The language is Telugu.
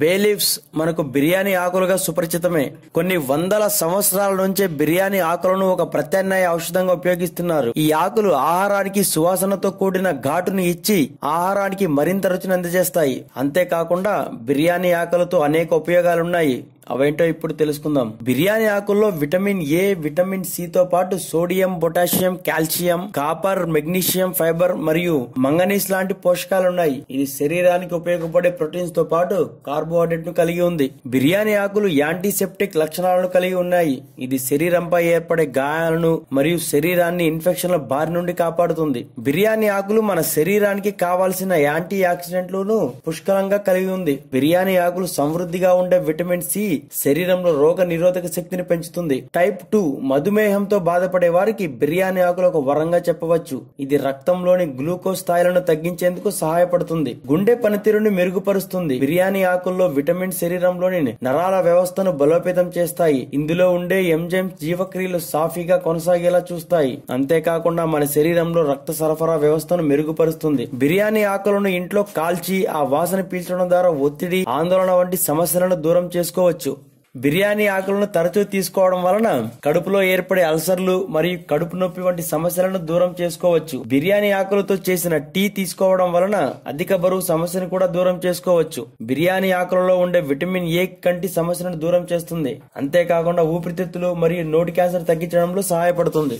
బేలీఫ్స్ మనకు బిర్యానీ ఆకులుగా సుపరిచితమే. కొన్ని వందల సంవత్సరాల నుంచే బిర్యానీ ఆకులను ఒక ప్రత్యామ్నాయ ఔషధంగా ఉపయోగిస్తున్నారు. ఈ ఆకులు ఆహారానికి సువాసనతో కూడిన ఘాటును ఇచ్చి ఆహారానికి మరింత రుచిని అందజేస్తాయి. అంతేకాకుండా బిర్యానీ ఆకులతో అనేక ఉపయోగాలున్నాయి. అవేంటో ఇప్పుడు తెలుసుకుందాం. బిర్యానీ ఆకుల్లో విటమిన్ ఏ విటమిన్ సి తో పాటు sodium potassium calcium copper magnesium fibre మరియు మంగనీస్ లాంటి పోషకాలు ఉన్నాయి ఇది శరీరానికి ఉపయోగపడే ప్రోటీన్స్తో పాటు కార్బోహైడ్రేట్ను కలిగి ఉంది. బిర్యానీ ఆకులు యాంటీసెప్టిక్ లక్షణాలను కలిగి ఉన్నాయి. ఇది శరీరంపై ఏర్పడే గాయాలను మరియు శరీరాన్ని ఇన్ఫెక్షన్ల బారి నుండి కాపాడుతుంది. బిర్యానీ ఆకులు మన శరీరానికి కావాల్సిన యాంటీ ఆక్సిడెంట్లను పుష్కలంగా కలిగి ఉంది. బిర్యానీ ఆకులు సమృద్ధిగా ఉండే విటమిన్ సి శరీరంలో రోగ నిరోధక శక్తిని పెంచుతుంది. టైప్ టూ మధుమేహంతో బాధపడే వారికి బిర్యానీ ఆకులు ఒక వరంగా చెప్పవచ్చు. ఇది రక్తంలోని గ్లూకోజ్ స్థాయిలను తగ్గించేందుకు సహాయపడుతుంది. గుండె పనితీరుని మెరుగుపరుస్తుంది. బిర్యానీ ఆకుల్లో విటమిన్ శరీరంలోని నరాల వ్యవస్థను బలోపేతం చేస్తాయి. ఇందులో ఉండే ఎంజైమ్స్ జీవక్రియలు సాఫీగా కొనసాగేలా చూస్తాయి. అంతేకాకుండా మన శరీరంలో రక్త సరఫరా వ్యవస్థను మెరుగుపరుస్తుంది. బిర్యానీ ఆకులను ఇంట్లో కాల్చి ఆ వాసన పీల్చడం ద్వారా ఒత్తిడి ఆందోళన వంటి సమస్యలను దూరం చేసుకోవచ్చు. బిర్యానీ ఆకులను తరచూ తీసుకోవడం వలన కడుపులో ఏర్పడే అల్సర్లు మరియు కడుపు నొప్పి వంటి సమస్యలను దూరం చేసుకోవచ్చు. బిర్యానీ ఆకులతో చేసిన టీ తీసుకోవడం వలన అధిక బరువు సమస్యను కూడా దూరం చేసుకోవచ్చు. బిర్యానీ ఆకులలో ఉండే విటమిన్ ఏ కంటి సమస్యను దూరం చేస్తుంది. అంతేకాకుండా ఊపిరితిత్తులు మరియు నోటి క్యాన్సర్ తగ్గించడంలో సహాయపడుతుంది.